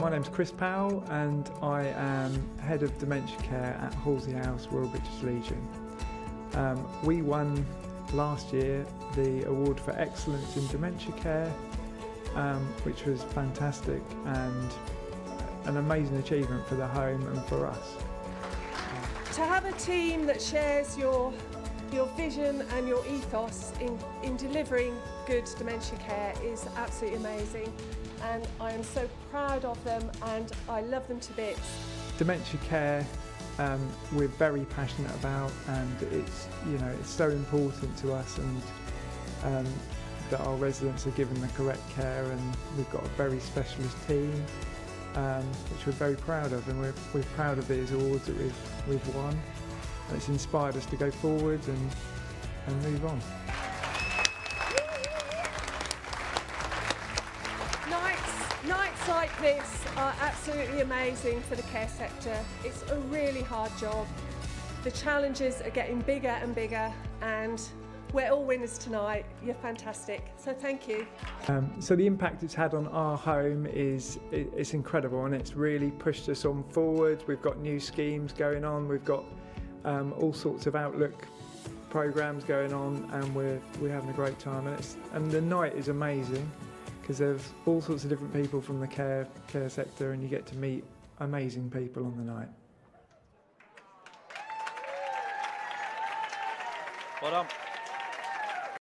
my name's Chris Powell and I am Head of Dementia Care at Halsey House Royal British Legion. Um, we won last year the award for excellence in dementia care, um, which was fantastic and an amazing achievement for the home and for us. To have a team that shares your your vision and your ethos in, in delivering good dementia care is absolutely amazing and I am so proud of them and I love them to bits. Dementia care um, we're very passionate about and it's you know it's so important to us and um, that our residents are given the correct care and we've got a very specialist team um, which we're very proud of and we're, we're proud of these awards that we've, we've won it's inspired us to go forward and, and move on. Nights, nights like this are absolutely amazing for the care sector. It's a really hard job. The challenges are getting bigger and bigger and we're all winners tonight. You're fantastic. So thank you. Um, so the impact it's had on our home is it's incredible and it's really pushed us on forward. We've got new schemes going on. We've got um, all sorts of outlook programs going on and we're we're having a great time and it's and the night is amazing because there's all sorts of different people from the care care sector and you get to meet amazing people on the night. Well done.